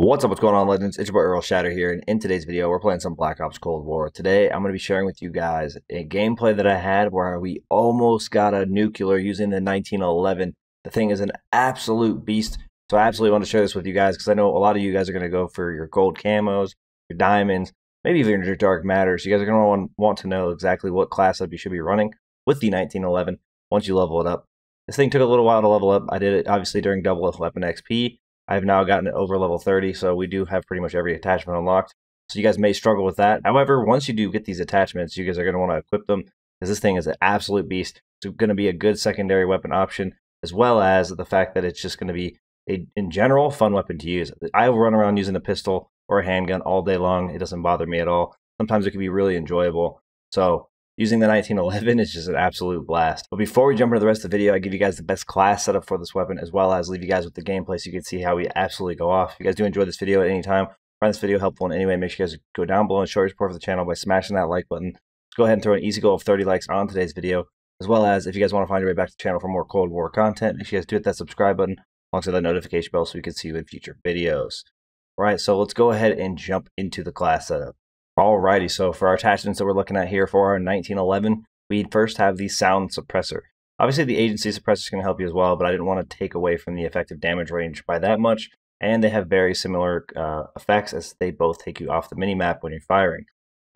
What's up, what's going on, Legends? It's your boy Errl Shatter here, and in today's video, we're playing some Black Ops Cold War. Today, I'm going to be sharing with you guys a gameplay that I had where we almost got a nuclear using the 1911. The thing is an absolute beast, so I absolutely want to share this with you guys because I know a lot of you guys are going to go for your gold camos, your diamonds, maybe even your dark matters. You guys are going to want to know exactly what class up you should be running with the 1911 once you level it up. This thing took a little while to level up. I did it obviously during double weapon XP I've now gotten it over level 30, so we do have pretty much every attachment unlocked. So you guys may struggle with that. However, once you do get these attachments, you guys are going to want to equip them because this thing is an absolute beast. It's going to be a good secondary weapon option, as well as the fact that it's just going to be a, in general, fun weapon to use. I run around using a pistol or a handgun all day long. It doesn't bother me at all. Sometimes it can be really enjoyable. So Using the 1911 is just an absolute blast. But before we jump into the rest of the video, I give you guys the best class setup for this weapon, as well as leave you guys with the gameplay so you can see how we absolutely go off. If you guys do enjoy this video at any time, find this video helpful in any way, make sure you guys go down below and show your support for the channel by smashing that like button. Let's go ahead and throw an easy goal of 30 likes on today's video, as well as if you guys want to find your way back to the channel for more Cold War content, make sure you guys do hit that subscribe button alongside that notification bell so we can see you in future videos. All right, so let's go ahead and jump into the class setup. Alrighty, so for our attachments that we're looking at here for our 1911, we first have the sound suppressor. Obviously, the agency suppressor is going to help you as well, but I didn't want to take away from the effective damage range by that much. And they have very similar uh, effects as they both take you off the minimap when you're firing.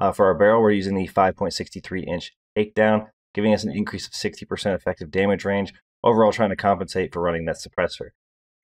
Uh, for our barrel, we're using the 5.63 inch takedown, giving us an increase of 60% effective damage range, overall trying to compensate for running that suppressor.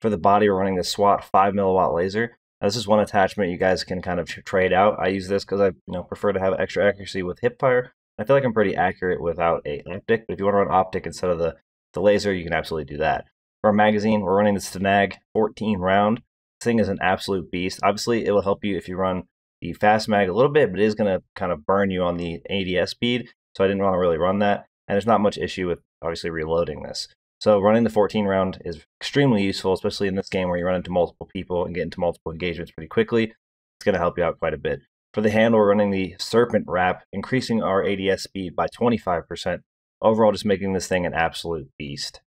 For the body, we're running the SWAT 5 milliwatt laser. This is one attachment you guys can kind of trade out. I use this because I you know prefer to have extra accuracy with hip fire, I feel like I'm pretty accurate without a optic, but if you want to run optic instead of the, the laser, you can absolutely do that. For our magazine, we're running the STANAG 14 round. This thing is an absolute beast. Obviously, it will help you if you run the fast mag a little bit, but it is going to kind of burn you on the ADS speed, so I didn't want to really run that. And there's not much issue with obviously reloading this. So running the 14 round is extremely useful, especially in this game where you run into multiple people and get into multiple engagements pretty quickly. It's going to help you out quite a bit. For the handle, we're running the Serpent wrap, increasing our ADS speed by 25%. Overall, just making this thing an absolute beast.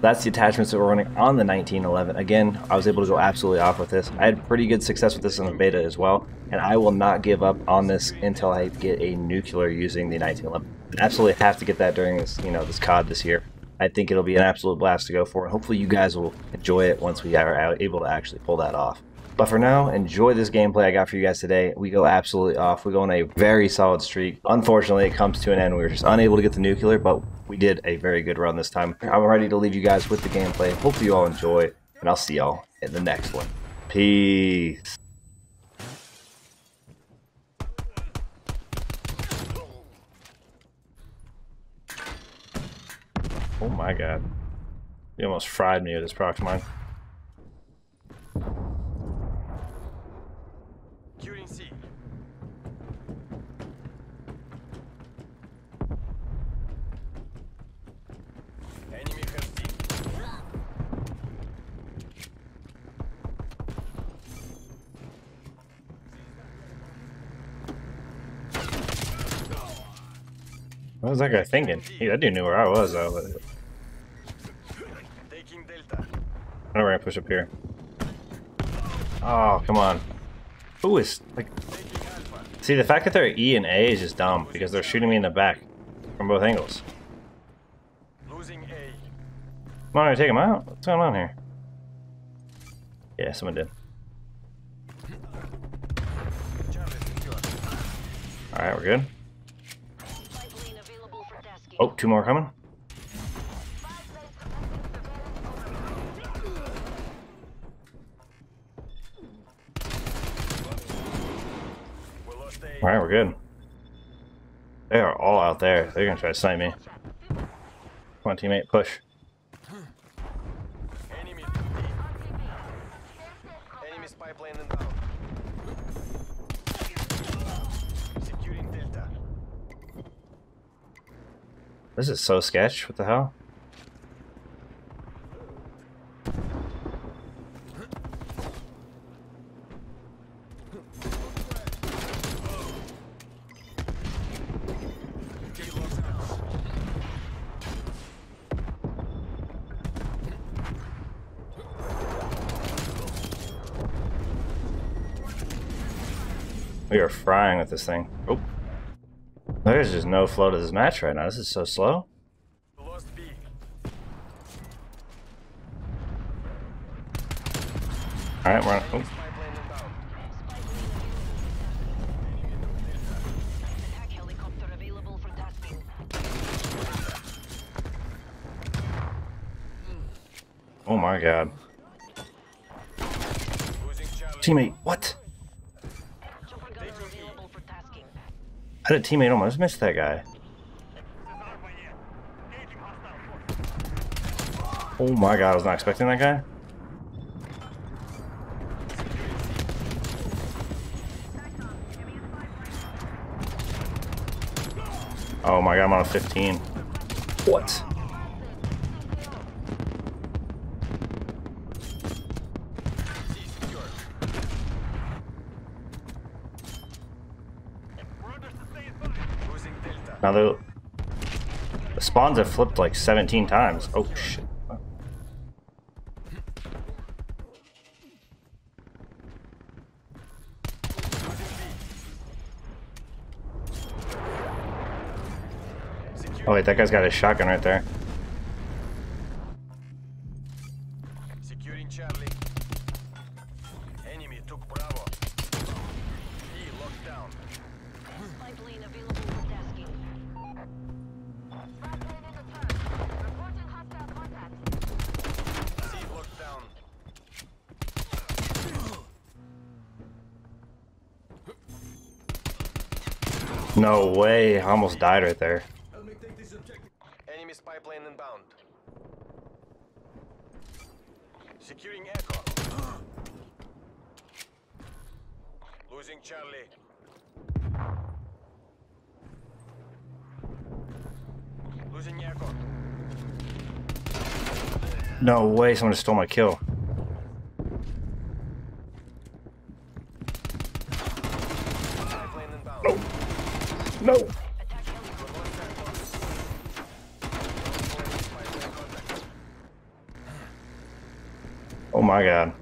That's the attachments that we're running on the 1911. Again, I was able to go absolutely off with this. I had pretty good success with this in the beta as well, and I will not give up on this until I get a nuclear using the 1911. I absolutely have to get that during this, you know, this COD this year. I think it'll be an absolute blast to go for. Hopefully you guys will enjoy it once we are able to actually pull that off. But for now, enjoy this gameplay I got for you guys today. We go absolutely off. We go on a very solid streak. Unfortunately, it comes to an end. We were just unable to get the nuclear, but we did a very good run this time. I'm ready to leave you guys with the gameplay. Hopefully you all enjoy, and I'll see y'all in the next one. Peace. Oh my god. He almost fried me with his Proxmine. What was that guy thinking? Hey, that dude knew where I was, though. But... I know we're gonna push up here. Oh, come on. Who is, like... See, the fact that they're E and A is just dumb, because they're shooting me in the back from both angles. Losing A. Come on, take him out. What's going on here? Yeah, someone did. Alright, we're good. Oh, two more coming. Alright, we're good. They are all out there. They're gonna try to snipe me. Come on, teammate, push. This is so sketch. What the hell? We are frying with this thing. Oh. There's just no flow to this match right now. This is so slow. Alright, we're on. Oh. Spy plane inbound. Attack helicopter available for tasking. oh my god. Teammate, what? Chopper gunner available for tasking. How did teammate almost missed that guy? Oh my god, I was not expecting that guy. Oh my god, I'm on a 15. What? Now the the spawns have flipped like 17 times. Oh shit. Oh wait, that guy's got his shotgun right there. Securing Charlie. Enemy took Bravo. B locked down. Spy plane available for tasking. No way, I almost died right there. Enemy spy plane inbound. Securing Echo. Losing Charlie. Losing Echo. No way, someone just stole my kill. Spy plane inbound. No. Oh my god.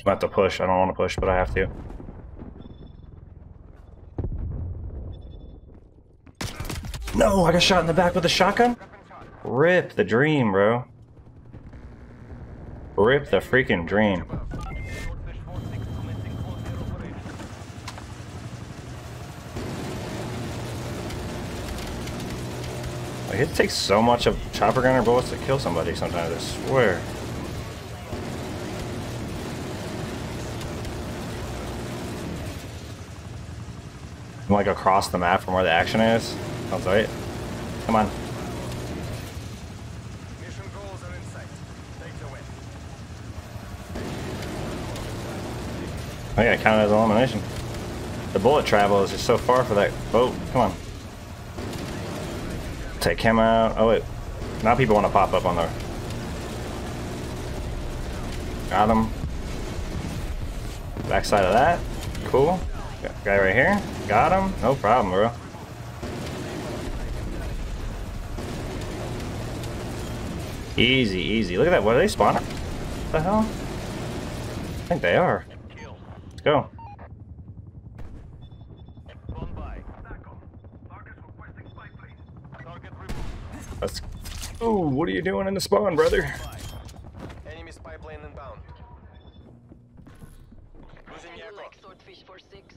I'm about to push. I don't want to push, but I have to. No, I got shot in the back with a shotgun? Rip the dream, bro. Rip the freaking dream. Like, it takes so much of chopper gunner bullets to kill somebody sometimes, I swear. I'm like across the map from where the action is. Sounds right. Come on. Mission goals are in sight. Take the win. I gotta count it as elimination. The bullet travel is just so far for that boat. Come on. Take him out. Oh wait. Now people want to pop up on the. Got him. Backside of that. Cool. Got guy right here. Got him. No problem, bro. Easy, easy. Look at that. What are they spawning? What the hell? I think they are. Let's go. Gone by. Target requesting spy plane. Target removed. Let's. Oh, what are you doing in the spawn, brother? Spy. Enemy spy plane inbound. Losing I Echo. like swordfish for six.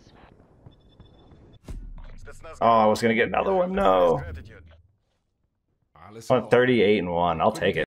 Oh, I was gonna get another one. No. I'm 38 and one. I'll take it.